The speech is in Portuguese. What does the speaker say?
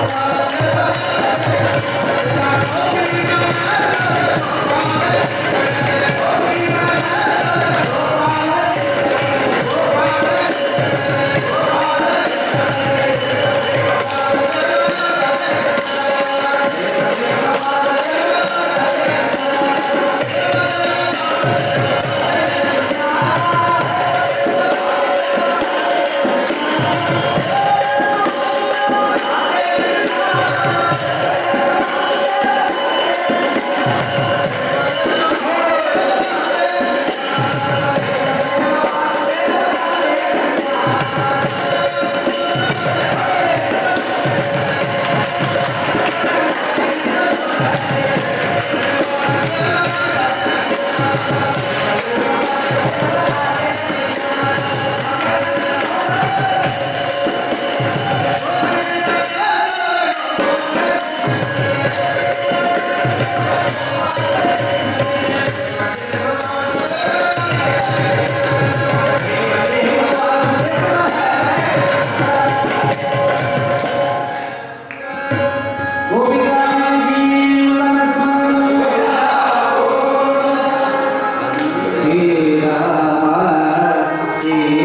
Música Thank.